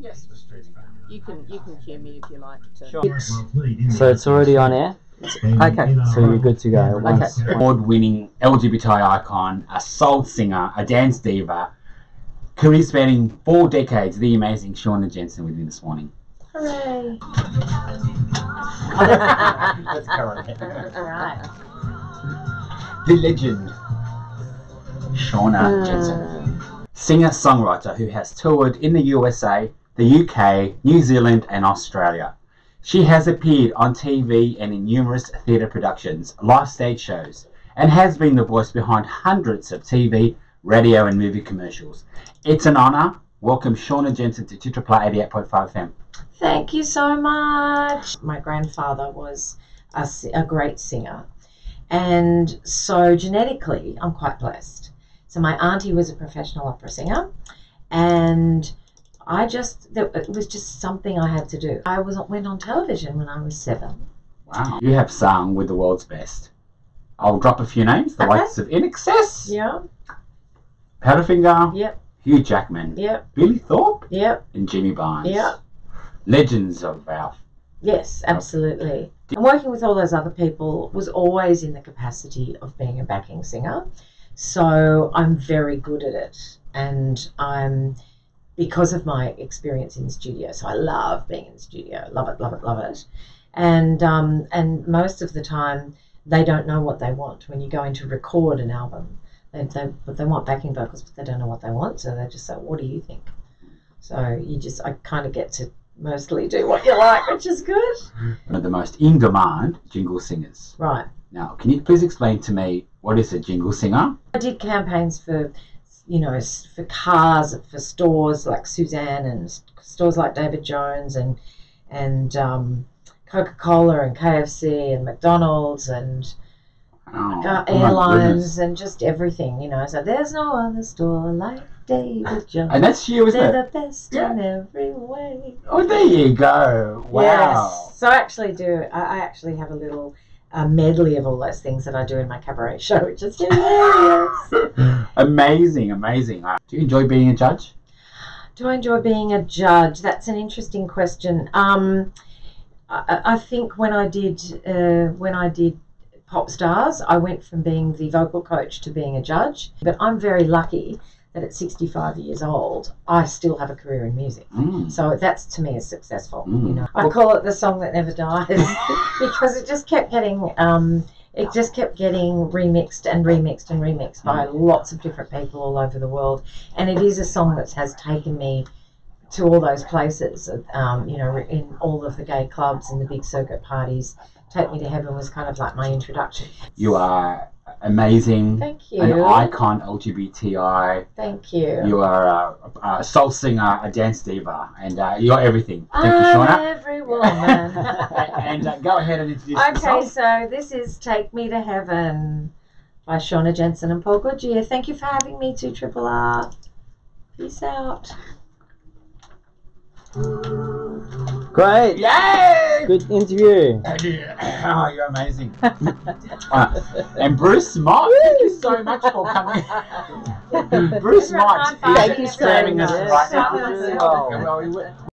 Yes. You can you can cue me if you like to. Sure. So it's already on air. Okay. So you're good to go. Once, Award-winning LGBTI icon, a soul singer, a dance diva, career spanning four decades, the amazing Shauna Jensen with me this morning. Hooray! That's correct. All right. The legend, Shauna Jensen. Uh, singer-songwriter who has toured in the USA, the UK, New Zealand and Australia. She has appeared on TV and in numerous theatre productions, live stage shows, and has been the voice behind hundreds of TV, radio and movie commercials. It's an honour. Welcome Shauna Jensen to 2RRR 88.5 FM. Thank you so much. My grandfather was a, a great singer, and so genetically, I'm quite blessed. So my auntie was a professional opera singer, and I just that- it was just something I had to do. I was went on television when I was seven. Wow. You have sung with the world's best. I'll drop a few names. The Okay. likes of In Excess, Yeah. Powderfinger, Yep. Hugh Jackman, Yep. Billy Thorpe, Yep. and Jimmy Barnes. Yep. Legends of our Yes, absolutely. And working with all those other people was always in the capacity of being a backing singer. So I'm very good at it. And I'm, because of my experience in the studio, so I love being in the studio. Love it, love it, love it. And, um, and most of the time, they don't know what they want when you go in to record an album. They, they, but they want backing vocals, but they don't know what they want. So they just say, What do you think? So you just, I kind of get to mostly do what you like, which is good. one of the most in-demand jingle singers. Right. Now, can you please explain to me what is a jingle singer? I did campaigns for, you know, for cars, for stores like Suzanne and stores like David Jones and and um, Coca Cola and KFC and McDonald's and Oh, uh, oh airlines and just everything. You know, so there's no other store like David Jones. And that's you, isn't They're it? the best Yeah. in every way. Oh, there you go. Wow. Yes. So I actually do. I, I actually have a little uh, medley of all those things that I do in my cabaret show, which is hilarious. amazing, amazing. Uh, do you enjoy being a judge? Do I enjoy being a judge? That's an interesting question. Um, I, I- I think when I did uh, when I did Pop Stars, I went from being the vocal coach to being a judge. But I'm very lucky that at 65 years old, I still have a career in music. Mm. So that's to me is successful. Mm. You know, I call it the song that never dies because it just kept getting. Um, it just kept getting remixed and remixed and remixed by lots of different people all over the world, and it is a song that has taken me to all those places. Um, you know, in all of the gay clubs and the big circuit parties. Take Me to Heaven was kind of like my introduction. You are amazing. Thank you. An icon LGBTI. Thank you. You are a, a soul singer, a dance diva, and uh, you're everything. Thank you, I'm Shauna. every woman. and uh, go ahead and introduce Okay, yourself. so this is Take Me to Heaven by Shauna Jensen and Paul Goodyear. Thank you for having me to Triple R. Peace out. great. Yay! Good interview. Oh, you're amazing. Uh, and Bruce Mott, thank you so much for coming. Bruce Everyone Mott high is Thank you so serving us much. right Thank you very now. much. Well, we-